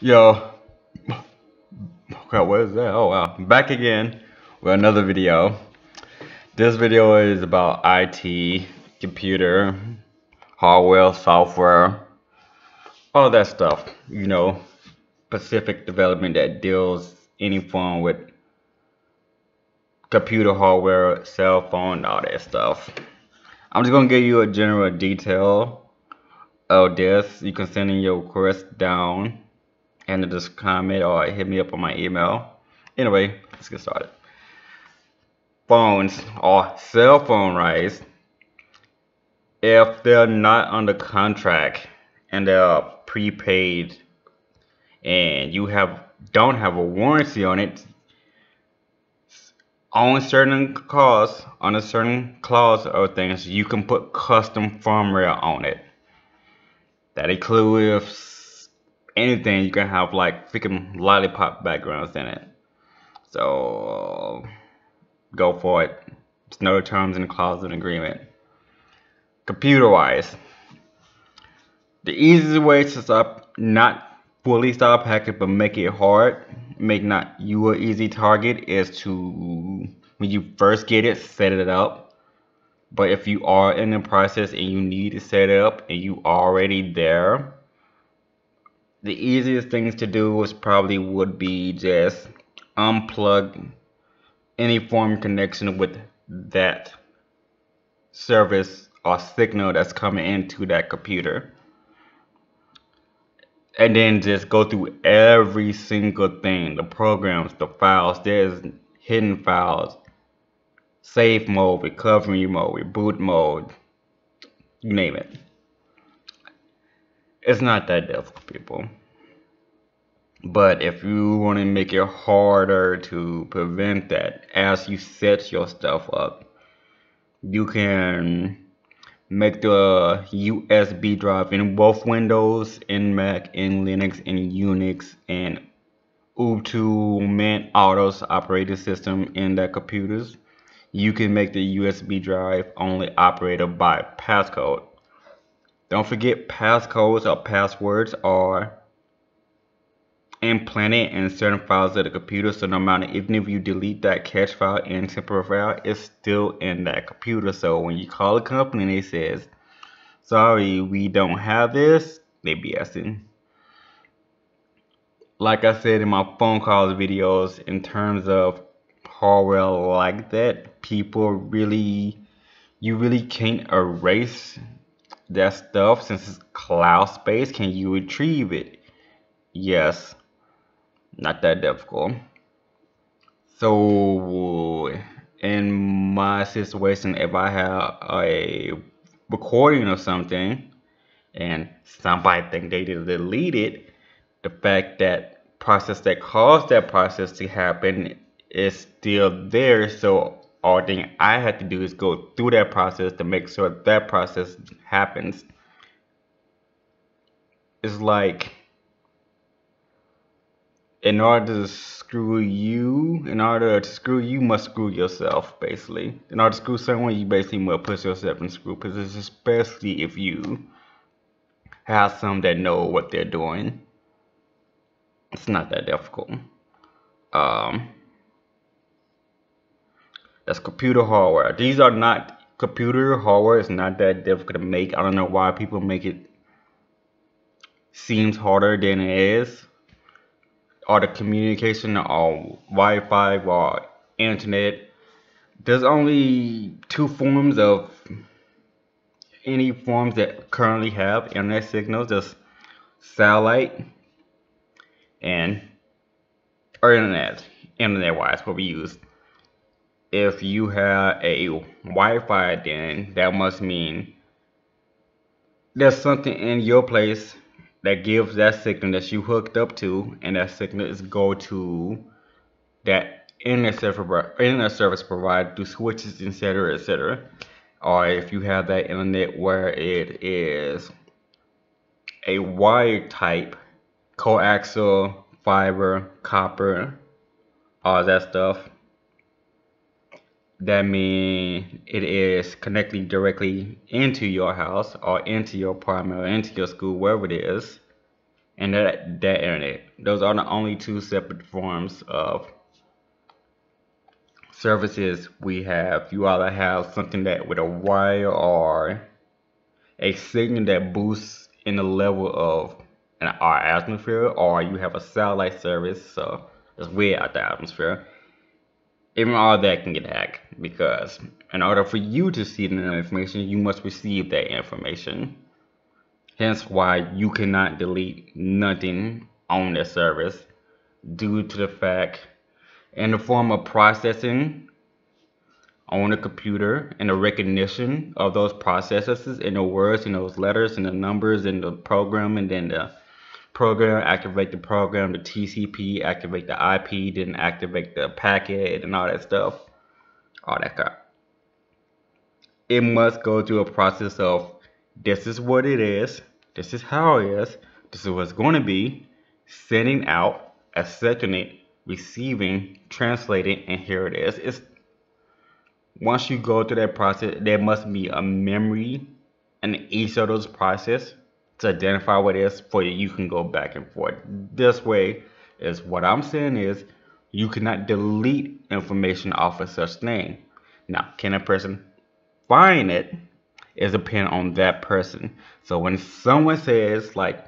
Yo, okay, what is that? Oh wow, back again with another video. This video is about IT, computer, hardware, software, all that stuff. You know, specific development that deals any form with computer hardware, cell phone, all that stuff. I'm just gonna give you a general detail of this. You can send in your request down and to just comment oh, or hit me up on my email. Anyway, let's get started. Phones or cell phone rights, if they're not under contract and they're prepaid and you have don't have a warranty on it on certain costs on a certain clause of things you can put custom firmware on it that includes anything you can have like freaking lollipop backgrounds in it. So go for it. It's no terms and clauses and agreement. Computer wise, the easiest way to stop not fully stop hacking but make it hard, make not you an easy target is to when you first get it, set it up. But if you are in the process and you need to set it up and you already there, the easiest things to do is probably would be just unplug any form connection with that service or signal that's coming into that computer. And then just go through every single thing the programs the files. There's hidden files. Safe mode recovery mode reboot mode you name it it's not that difficult, people. But if you want to make it harder to prevent that as you set your stuff up, you can make the USB drive in both Windows, in Mac, in Linux, in Unix, and Ubuntu Mint Autos operating system in the computers. You can make the USB drive only operated by passcode. Don't forget passcodes or passwords are implanted in certain files of the computer so no matter even if you delete that cache file and temporary file it's still in that computer. So when you call a company and it says sorry we don't have this they BSing like I said in my phone calls videos in terms of hardware like that people really you really can't erase that stuff since it's cloud space can you retrieve it? Yes. Not that difficult. So in my situation if i have a recording of something and somebody think they did delete it the fact that process that caused that process to happen is still there. So all thing I had to do is go through that process to make sure that process happens. It's like in order to screw you, in order to screw you, must screw yourself, basically. In order to screw someone, you basically must put yourself in screw position, especially if you have some that know what they're doing. It's not that difficult. Um, that's computer hardware. These are not computer hardware. It's not that difficult to make. I don't know why people make it seems harder than it is. Or the communication or Wi-Fi or internet. There's only two forms of any forms that currently have internet signals. There's satellite and or internet. Internet wise what we use if you have a Wi-Fi then that must mean there's something in your place that gives that signal that you hooked up to and that signal is go to that internet service, internet service provider through switches etc etc or if you have that internet where it is a wire type coaxial fiber copper all that stuff that means it is connecting directly into your house or into your apartment or into your school, wherever it is. and that, that internet. Those are the only two separate forms of services we have. You either have something that with a wire or a signal that boosts in the level of an, our atmosphere, or you have a satellite service, so it's way out the atmosphere. Even all that can get hacked because in order for you to see the information, you must receive that information. Hence why you cannot delete nothing on the service due to the fact in the form of processing on the computer and the recognition of those processes and the words and those letters and the numbers and the program and then the program activate the program the TCP activate the IP then activate the packet and all that stuff. All that crap. It must go through a process of this is what it is this is how it is this is what's going to be sending out accepting it receiving translating and here it is. It's once you go through that process, there must be a memory in each of those process to identify what is for you. You can go back and forth. This way is what I'm saying is you cannot delete information off of such thing. Now, can a person find it? Is depend on that person. So when someone says like,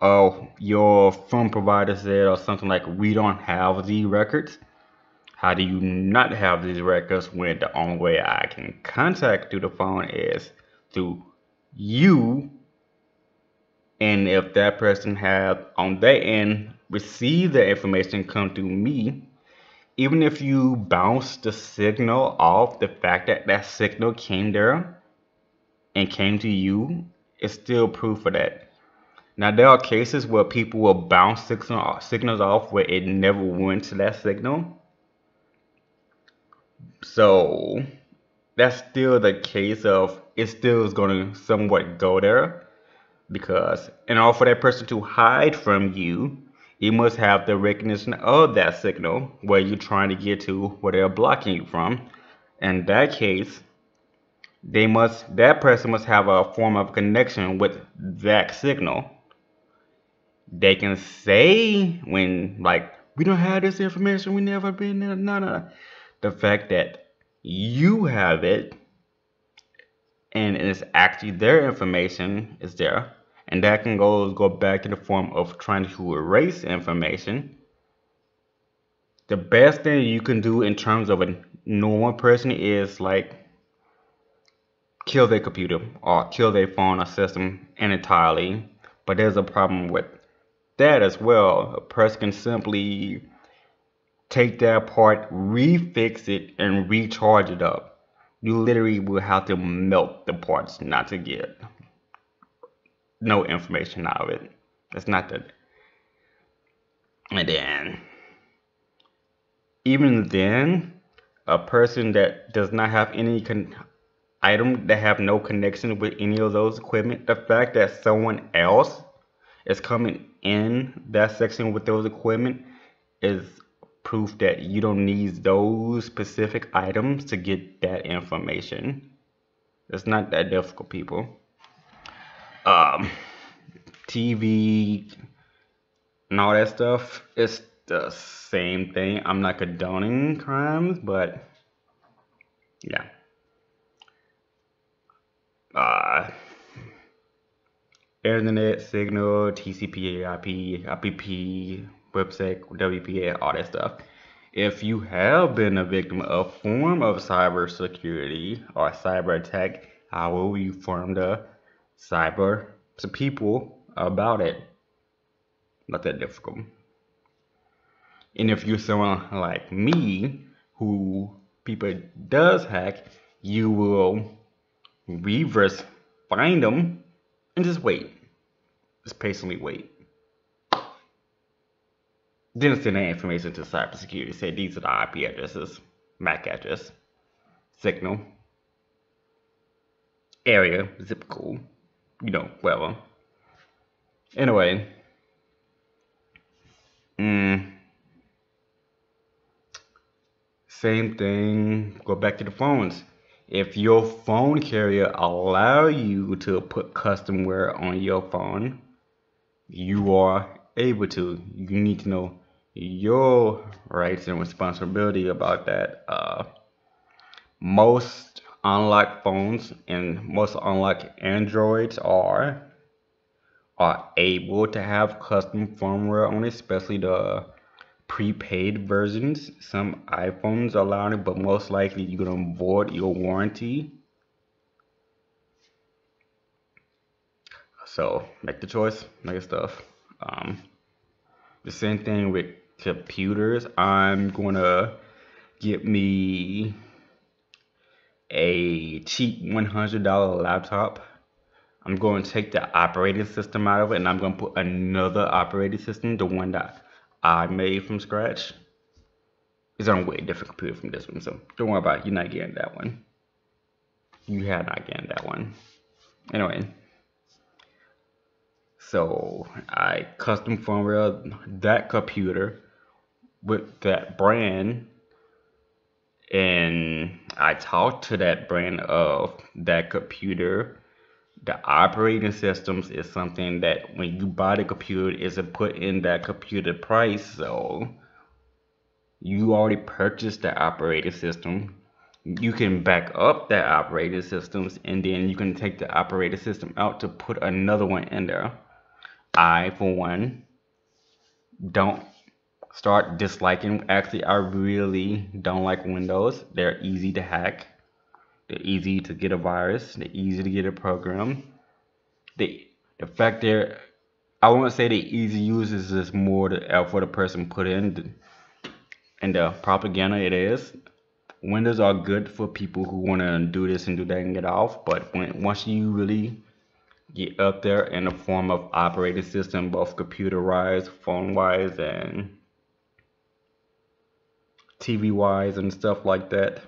"Oh, your phone provider said," or something like, "We don't have the records," How do you not have these records when the only way I can contact through the phone is through you? And if that person has on their end received the information come through me, even if you bounce the signal off the fact that that signal came there and came to you, it's still proof of that. Now there are cases where people will bounce signal, signals off where it never went to that signal so that's still the case of it still is going to somewhat go there because in order for that person to hide from you, you must have the recognition of that signal where you're trying to get to where they're blocking you from. In that case, they must that person must have a form of connection with that signal. They can say when like we don't have this information, we never been there, no no the fact that you have it and it's actually their information is there and that can go go back in the form of trying to erase information. The best thing you can do in terms of a normal person is like kill their computer or kill their phone or system entirely. But there's a problem with that as well. A person can simply take that apart, refix it, and recharge it up. You literally will have to melt the parts not to get no information out of it. That's not the. And then, even then, a person that does not have any con- item that have no connection with any of those equipment, the fact that someone else is coming in that section with those equipment is proof that you don't need those specific items to get that information. It's not that difficult, people. Um, TV and all that stuff, it's the same thing. I'm not condoning crimes, but yeah. Uh, internet signal, TCP, IP, IPP, WebSec, WPA, all that stuff. If you have been a victim of form of cybersecurity or cyber attack, how will you inform the cyber people about it? Not that difficult. And if you're someone like me, who people does hack, you will reverse find them and just wait. Just patiently wait. Then send that information to cybersecurity. Say these are the IP addresses, MAC address, signal, area, zip code, you know, whatever. Anyway, mm, same thing. Go back to the phones. If your phone carrier allow you to put custom wear on your phone, you are able to. You need to know your rights and responsibility about that. Uh, most unlocked phones and most unlocked Androids are are able to have custom firmware on it, especially the prepaid versions. Some iPhones allow it, but most likely you're gonna void your warranty. So make the choice, make the stuff. Um, the same thing with computers. I'm gonna get me a cheap $100 laptop. I'm going to take the operating system out of it and I'm going to put another operating system, the one that I made from scratch. It's on a way different computer from this one, so don't worry about it. You're not getting that one. You had not getting that one. Anyway, so I custom firmware that computer with that brand and I talked to that brand of that computer. The operating systems is something that when you buy the computer is put in that computer price. So you already purchased the operating system. You can back up that operating systems and then you can take the operating system out to put another one in there. I, for one, don't start disliking. Actually, I really don't like Windows. They're easy to hack. They're easy to get a virus. They're easy to get a program. The the fact they're I won't say the easy uses is more the person put in and the propaganda it is. Windows are good for people who want to do this and do that and get off, but when once you really get up there in the form of operating system, both computer wise, phone wise, and TV wise and stuff like that,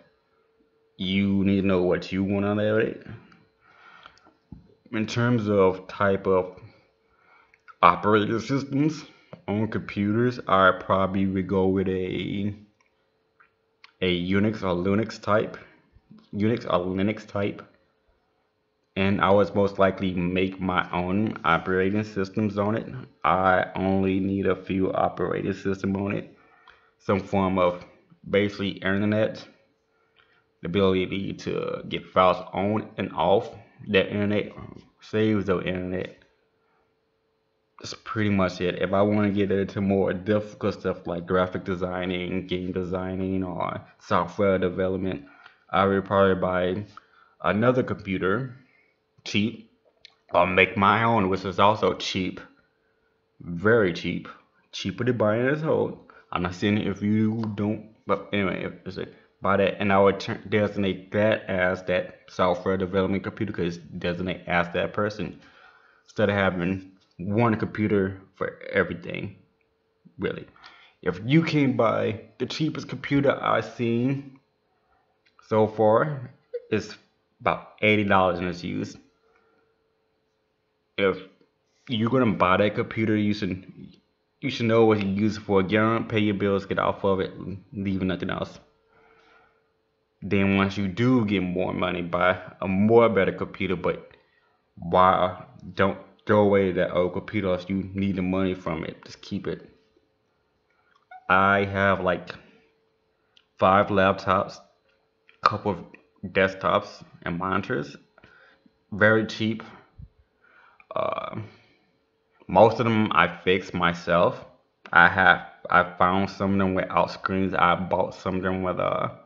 you need to know what you want out of it. In terms of type of operating systems on computers, I probably would go with a a Unix or Linux type, Unix or Linux type, and I would most likely make my own operating systems on it. I only need a few operating system on it, some form of basically internet, the ability to get files on and off the internet, saves the internet. That's pretty much it. If I want to get into more difficult stuff like graphic designing, game designing, or software development, I would probably buy another computer, cheap, or make my own, which is also cheap, very cheap, cheaper to buy as whole. I'm not saying if you don't but anyway, it's a, by that, and I would designate that as that software development computer because designate as that person instead of having one computer for everything. Really, if you can buy the cheapest computer I've seen so far, is about eighty dollars and it's used. If you're gonna buy that computer, should you should know what you use it for. Get on, pay your bills, get off of it, leave nothing else. Then once you do get more money, buy a more better computer. But why don't throw away that old computer if you need the money from it? Just keep it. I have like five laptops, a couple of desktops and monitors, very cheap. Uh, most of them I fixed myself. I have I found some of them without screens. I bought some of them with a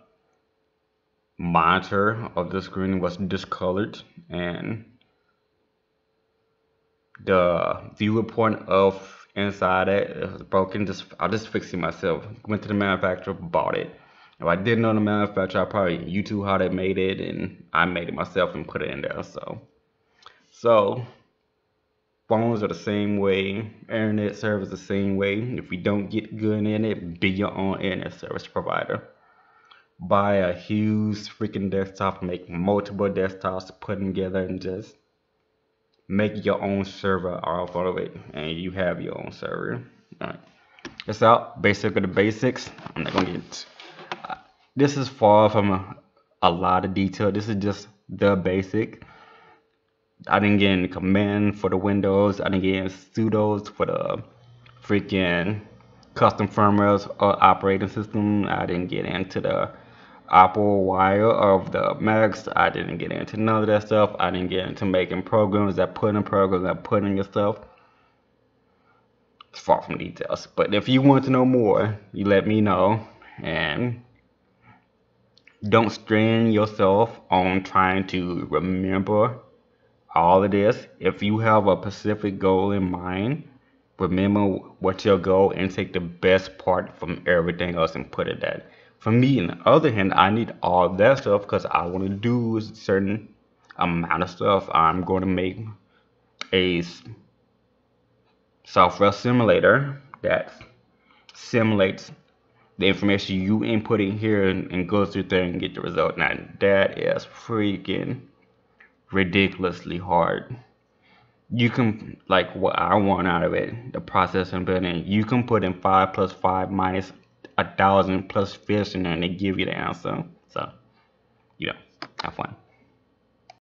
monitor of the screen was discolored and the viewer point of inside it was broken. Just I just fixed it myself. Went to the manufacturer, bought it. If I didn't know the manufacturer, I probably YouTube how they made it, and I made it myself and put it in there. So, so phones are the same way, internet service the same way. If you don't get good internet, be your own internet service provider. Buy a huge freaking desktop, make multiple desktops, put them together, and just make your own server off of it, and you have your own server. Alright, that's out. Basic of the basics. I'm not gonna get. Uh, this is far from a, a lot of detail. This is just the basic I didn't get any command for the Windows. I didn't get any sudos for the freaking custom firmware or operating system. I didn't get into the Apple wire of the Macs. I didn't get into none of that stuff. I didn't get into making programs that put in programs that put in your stuff. It's far from details. But if you want to know more, you let me know. And don't strain yourself on trying to remember all of this. If you have a specific goal in mind, remember what your goal and take the best part from everything else and put it that. For me, on the other hand, I need all that stuff because I want to do a certain amount of stuff. I'm going to make a software simulator that simulates the information you input in here and, and goes through there and get the result. Now that is freaking ridiculously hard. You can like what I want out of it, the process I'm building. You can put in five plus five minus a thousand plus there and they give you the answer. So, you know, have fun.